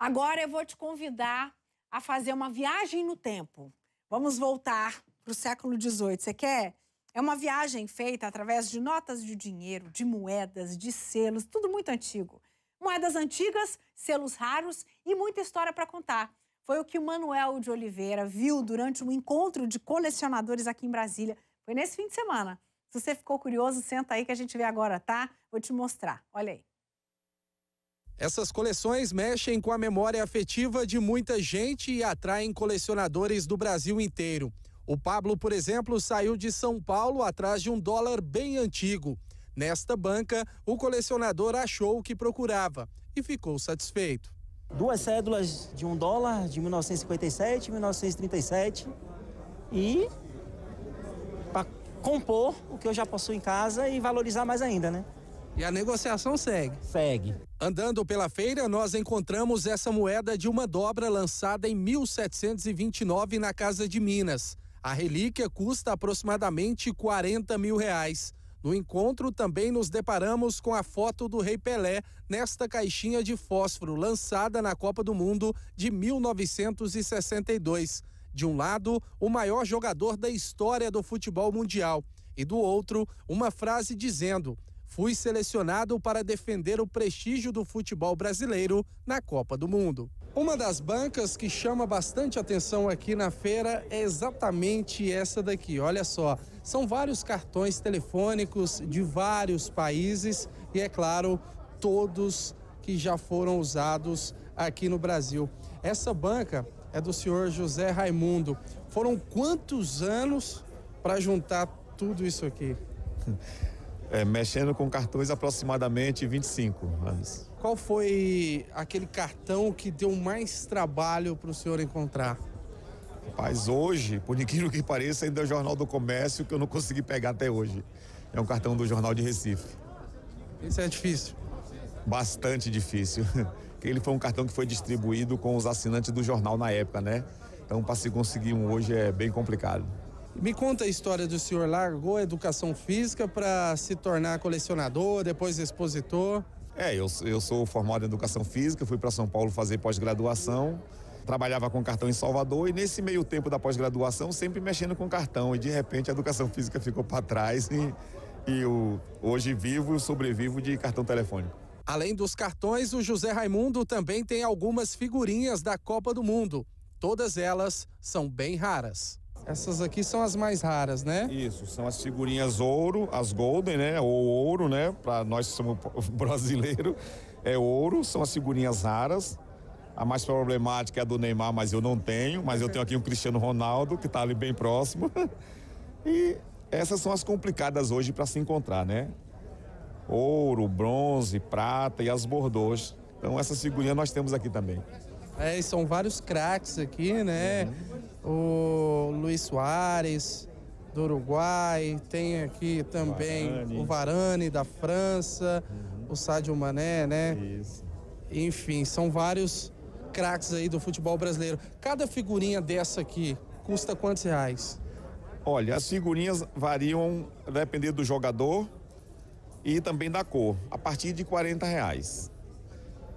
Agora eu vou te convidar a fazer uma viagem no tempo. Vamos voltar para o século XVIII. Você quer? É uma viagem feita através de notas de dinheiro, de moedas, de selos, tudo muito antigo. Moedas antigas, selos raros e muita história para contar. Foi o que o Manuel de Oliveira viu durante um encontro de colecionadores aqui em Brasília. Foi nesse fim de semana. Se você ficou curioso, senta aí que a gente vê agora, tá? Vou te mostrar. Olha aí. Essas coleções mexem com a memória afetiva de muita gente e atraem colecionadores do Brasil inteiro. O Pablo, por exemplo, saiu de São Paulo atrás de um dólar bem antigo. Nesta banca, o colecionador achou o que procurava e ficou satisfeito. Duas cédulas de um dólar de 1957 e 1937 e para compor o que eu já possuo em casa e valorizar mais ainda, né? E a negociação segue. Segue. Andando pela feira, nós encontramos essa moeda de uma dobra lançada em 1729 na Casa de Minas. A relíquia custa aproximadamente 40 mil reais. No encontro, também nos deparamos com a foto do Rei Pelé nesta caixinha de fósforo lançada na Copa do Mundo de 1962. De um lado, o maior jogador da história do futebol mundial, e do outro, uma frase dizendo: fui selecionado para defender o prestígio do futebol brasileiro na Copa do Mundo. Uma das bancas que chama bastante atenção aqui na feira é exatamente essa daqui. Olha só, são vários cartões telefônicos de vários países e, é claro, todos que já foram usados aqui no Brasil. Essa banca é do senhor José Raimundo. Foram quantos anos para juntar tudo isso aqui? é, mexendo com cartões aproximadamente 25 anos. Qual foi aquele cartão que deu mais trabalho para o senhor encontrar? Rapaz, hoje, por incrível que pareça, ainda é o Jornal do Comércio que eu não consegui pegar até hoje. É um cartão do Jornal de Recife. Isso é difícil? Bastante difícil. Ele foi um cartão que foi distribuído com os assinantes do jornal na época, né? Então, para se conseguir um hoje é bem complicado. Me conta a história do senhor. Largou a educação física para se tornar colecionador, depois expositor. É, eu, eu sou formado em educação física, fui para São Paulo fazer pós-graduação. Trabalhava com cartão em Salvador e nesse meio tempo da pós-graduação sempre mexendo com cartão. E de repente a educação física ficou para trás e, e eu, hoje vivo e sobrevivo de cartão telefônico. Além dos cartões, o José Raimundo também tem algumas figurinhas da Copa do Mundo. Todas elas são bem raras. Essas aqui são as mais raras, né? Isso, são as figurinhas ouro, as golden, né? Ou ouro, né? Para nós que somos brasileiros, é ouro, são as figurinhas raras. A mais problemática é a do Neymar, mas eu não tenho. Mas eu tenho aqui o Cristiano Ronaldo, que está ali bem próximo. E essas são as complicadas hoje para se encontrar, né? Ouro, bronze, prata e as bordeaux. Então essas figurinhas nós temos aqui também. É, são vários craques aqui, né? Uhum o Luiz Soares do Uruguai, tem aqui também Varane. o Varane da França, uhum. o Sadio Mané, né? Isso. Enfim, são vários craques aí do futebol brasileiro. Cada figurinha dessa aqui custa quantos reais? Olha, as figurinhas variam dependendo do jogador e também da cor, a partir de 40 reais.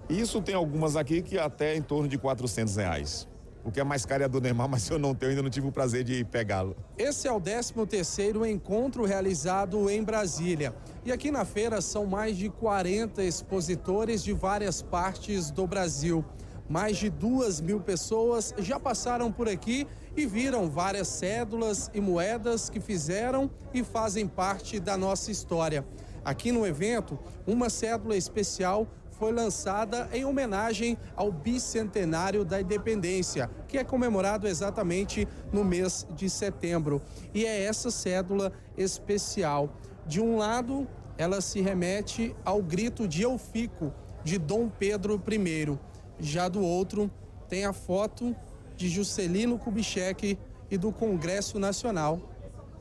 Isso tem algumas aqui que até em torno de 400 reais. O que é mais caro é do Neymar, mas eu não tenho, ainda não tive o prazer de pegá-lo. Esse é o 13 terceiro encontro realizado em Brasília. E aqui na feira são mais de 40 expositores de várias partes do Brasil. Mais de duas mil pessoas já passaram por aqui e viram várias cédulas e moedas que fizeram e fazem parte da nossa história. Aqui no evento, uma cédula especial foi lançada em homenagem ao bicentenário da independência, que é comemorado exatamente no mês de setembro. E é essa cédula especial. De um lado, ela se remete ao grito de Eu Fico, de Dom Pedro I. Já do outro, tem a foto de Juscelino Kubitschek e do Congresso Nacional,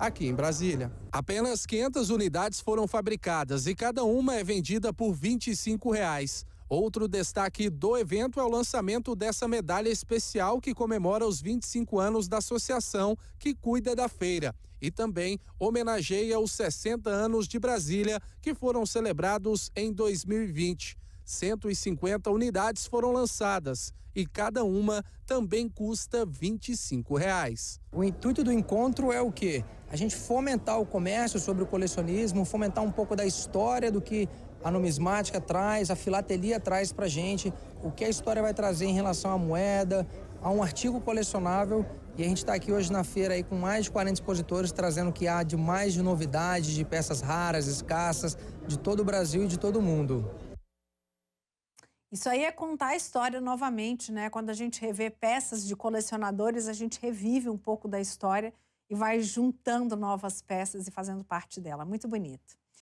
aqui em Brasília. Apenas 500 unidades foram fabricadas e cada uma é vendida por 25 reais. Outro destaque do evento é o lançamento dessa medalha especial que comemora os 25 anos da associação que cuida da feira e também homenageia os 60 anos de Brasília que foram celebrados em 2020. 150 unidades foram lançadas e cada uma também custa 25 reais. O intuito do encontro é o quê? A gente fomentar o comércio sobre o colecionismo, fomentar um pouco da história do que a numismática traz, a filatelia traz para gente, o que a história vai trazer em relação à moeda, a um artigo colecionável. E a gente está aqui hoje na feira aí com mais de 40 expositores trazendo o que há de mais de novidades, de peças raras, escassas, de todo o Brasil e de todo o mundo. Isso aí é contar a história novamente, né? Quando a gente revê peças de colecionadores, a gente revive um pouco da história e vai juntando novas peças e fazendo parte dela. Muito bonito.